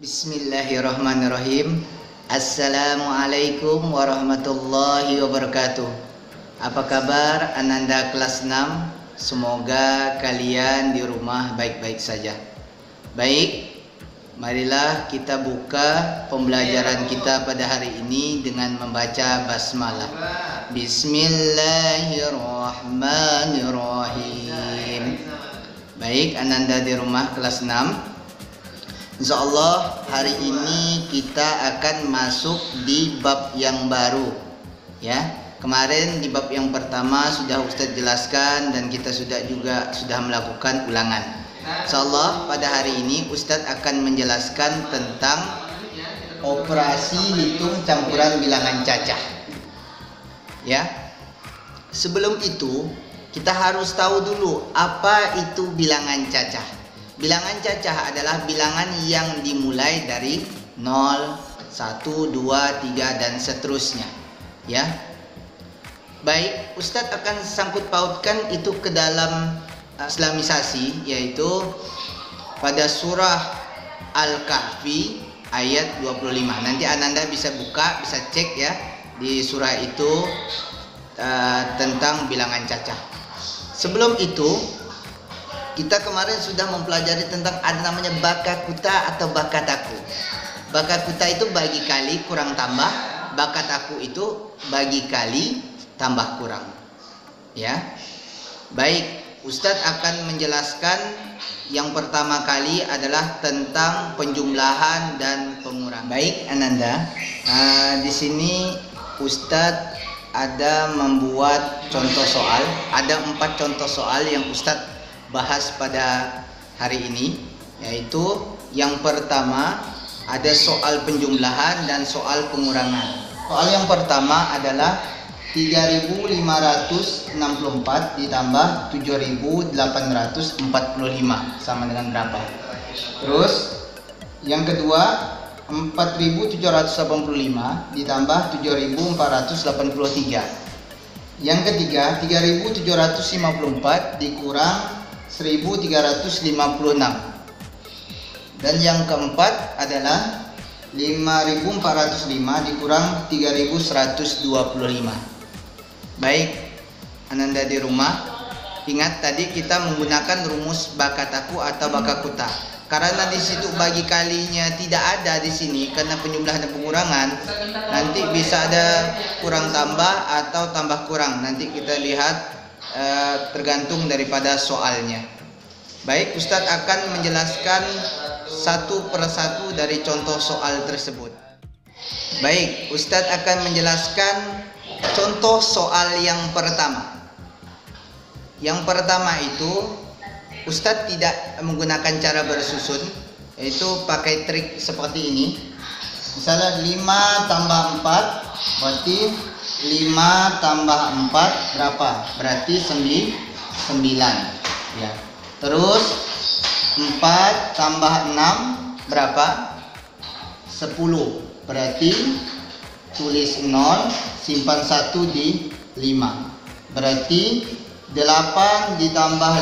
Bismillahirrahmanirrahim. Assalamualaikum warahmatullahi wabarakatuh. Apa kabar Ananda kelas 6? Semoga kalian di rumah baik-baik saja. Baik, marilah kita buka pembelajaran kita pada hari ini dengan membaca basmalah. Bismillahirrahmanirrahim. Baik, Ananda di rumah kelas 6 Insya Allah hari ini kita akan masuk di bab yang baru. Ya kemarin di bab yang pertama sudah Ustadz jelaskan dan kita sudah juga sudah melakukan ulangan. Insya Allah pada hari ini Ustadz akan menjelaskan tentang operasi hitung campuran bilangan cacah. Ya sebelum itu kita harus tahu dulu apa itu bilangan cacah Bilangan cacah adalah bilangan yang dimulai dari 0, 1, 2, 3 dan seterusnya. Ya. Baik, Ustadz akan sangkut pautkan itu ke dalam uh, Islamisasi yaitu pada surah Al-Kahfi ayat 25. Nanti Ananda bisa buka, bisa cek ya di surah itu uh, tentang bilangan cacah. Sebelum itu, kita kemarin sudah mempelajari tentang ada namanya bakakuta atau bakataku. Bakakuta itu bagi kali kurang tambah, bakataku itu bagi kali tambah kurang. Ya. Baik, Ustadz akan menjelaskan yang pertama kali adalah tentang penjumlahan dan pengurangan. Baik, Ananda. Uh, di sini Ustadz ada membuat contoh soal. Ada empat contoh soal yang Ustadz bahas pada hari ini yaitu yang pertama ada soal penjumlahan dan soal pengurangan. Soal yang pertama adalah 3564 ditambah 7845 sama dengan berapa? Terus yang kedua 4785 ditambah 7483. Yang ketiga 3754 dikurang 1356 dan yang keempat adalah 5405 dikurang 3125 baik Ananda di rumah. Ingat tadi kita menggunakan rumus bakataku atau bakakuta. Karena di situ bagi kalinya tidak ada di sini karena penjumlahan dan pengurangan nanti bisa ada kurang tambah atau tambah kurang. Nanti kita lihat Eh, tergantung daripada soalnya. Baik, Ustadz akan menjelaskan satu persatu dari contoh soal tersebut. Baik, Ustadz akan menjelaskan contoh soal yang pertama. Yang pertama itu Ustadz tidak menggunakan cara bersusun, yaitu pakai trik seperti ini. Misalnya 5 tambah 4 berarti 5 tambah 4 berapa? Berarti 9 ya. Terus 4 tambah 6 berapa? 10 Berarti tulis 0 simpan 1 di 5 Berarti 8 ditambah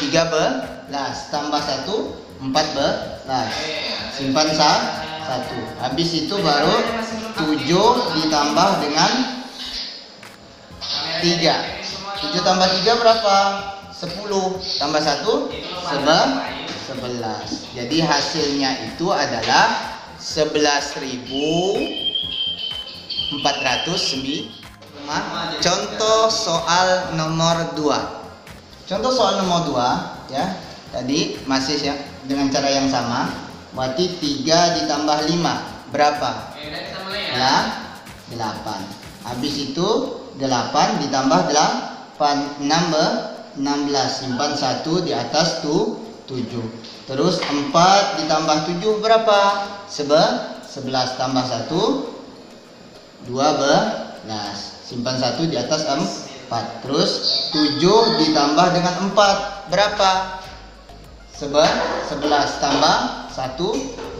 5 13 tambah 1 14 simpan 1 habis itu baru 7 ditambah dengan 3 7 tambah 3 berapa? 10 tambah 1 11 jadi hasilnya itu adalah 11.409 contoh soal nomor 2 contoh soal nomor 2 ya. Tadi masih ya dengan cara yang sama. Berarti 3 ditambah 5 berapa? Ya 8 habis itu 8 ditambah 8 nambah 16 simpan 1 di atas tuh 7 terus 4 ditambah 7 berapa? Sebe 11 tambah 1 12 simpan 1 di atas 4 terus 7 ditambah dengan 4 berapa? Sebe 11 tambah 1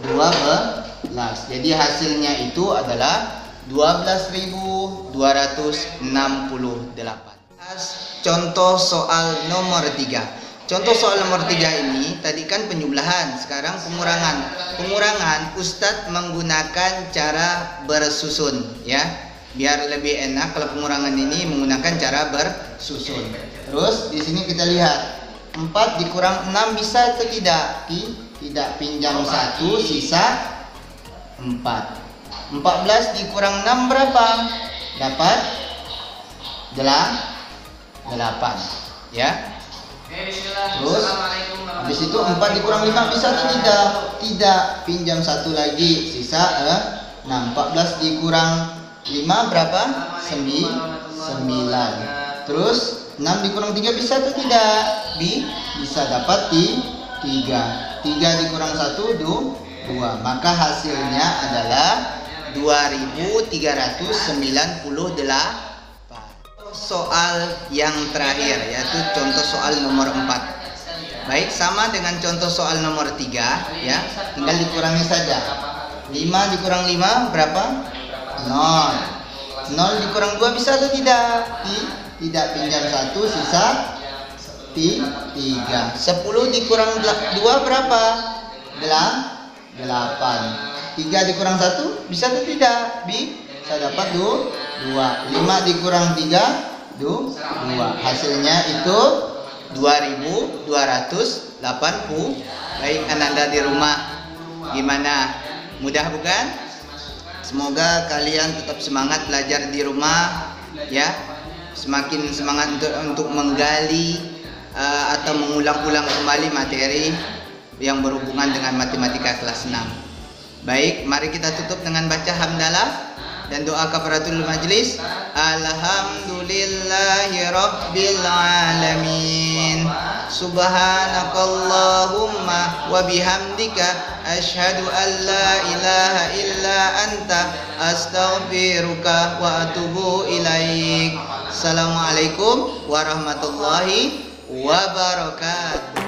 12 jadi hasilnya itu adalah 12.268. Contoh soal nomor 3. Contoh soal nomor tiga ini tadi kan penjumlahan, sekarang pengurangan. Pengurangan Ustadz menggunakan cara bersusun ya. Biar lebih enak kalau pengurangan ini menggunakan cara bersusun. Terus di sini kita lihat 4 dikurang 6 bisa atau tidak? Tidak pinjam satu sisa 4. 14 dikurang 6 berapa? Dapat 8. Ya. Terus habis itu 4 dikurang 5 bisa atau tidak? Tidak. Pinjam satu lagi sisa eh, 6. 14 dikurang 5 berapa? 9. Terus 6 dikurang 3 bisa atau tidak? Bi bisa dapat di 3. 3 dikurang 1 2. Maka hasilnya adalah 2398 soal yang terakhir yaitu contoh soal nomor 4 baik sama dengan contoh soal nomor 3 ya. Tinggal dikurangi saja. 5 dikurang 5 berapa? 0 0 dikurang 2 bisa atau tidak? Tidak. Pinjam 1 sisa 3 10 dikurang 2 berapa? 8 3 dikurang 1 bisa atau tidak? Bi? Saya dapat 2 5 dikurang 3 dua. Hasilnya itu 2280 baik ananda di rumah. Gimana? Mudah bukan? Semoga kalian tetap semangat belajar di rumah ya. Semakin semangat untuk untuk menggali uh, atau mengulang-ulang kembali materi yang berhubungan dengan matematika kelas 6 baik mari kita tutup dengan baca hamdalah dan doa kafaratul majlis. Alhamdulillahi rabbil alamin. Subhanakallahumma wa bihamdika asyhadu an la ilaha illa anta astaghfiruka wa atubu ilaik. Assalamualaikum warahmatullahi wabarakatuh